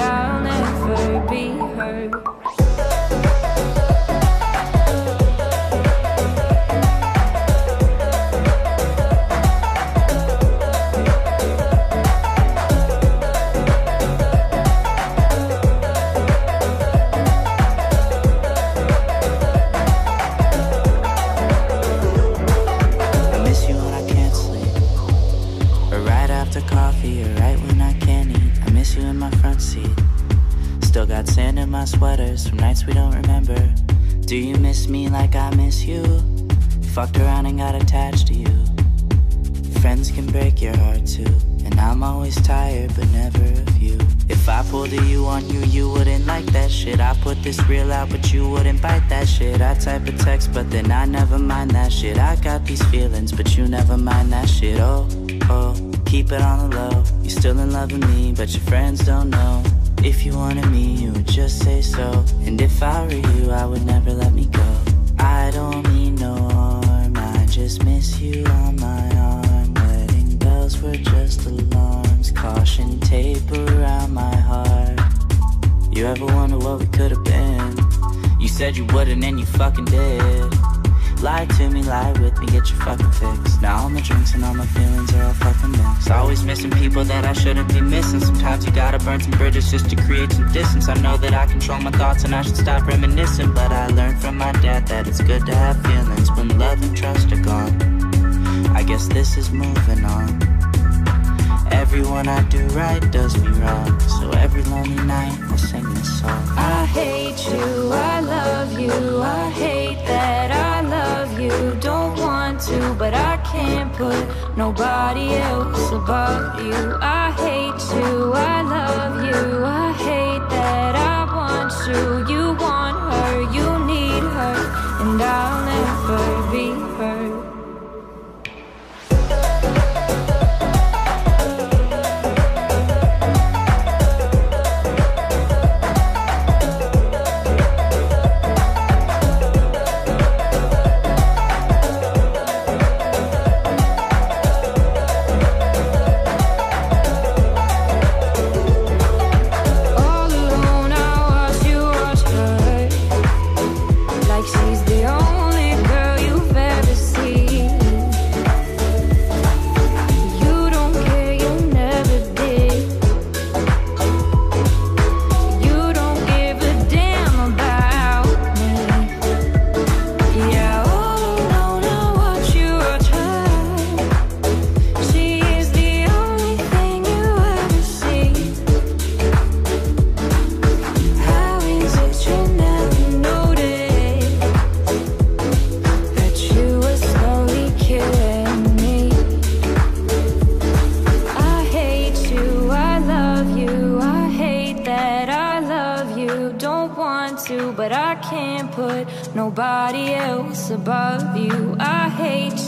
I'll never be her. Got sand in my sweaters from nights we don't remember. Do you miss me like I miss you? Fucked around and got attached to you. Friends can break your heart too. And I'm always tired, but never of you. If I pulled a you on you, you wouldn't like that shit. I put this real out, but you wouldn't bite that shit. I type a text, but then I never mind that shit. I got these feelings, but you never mind that shit. Oh, oh, keep it on the low. You're still in love with me, but your friends don't know. If you wanted me, you would just say so. And if I were you, I would never let me go. I don't mean no harm, I just miss you on my arm. Wedding bells were just alarms, caution tape around my heart. You ever wonder what we could have been? You said you wouldn't and you fucking did. Lie to me, lie with me, get your fucking fix. Now all my drinks and all my feelings are all fucking mixed. Always missing people that I shouldn't be missing. Sometimes you gotta burn some bridges just to create some distance. I know that I control my thoughts and I should stop reminiscing. But I learned from my dad that it's good to have feelings when love and trust are gone. I guess this is moving on. Everyone I do right does me wrong. So every to, but I can't put nobody else above you. I hate you, I love you, I hate that I want you. She's but I can't put nobody else above you. I hate you,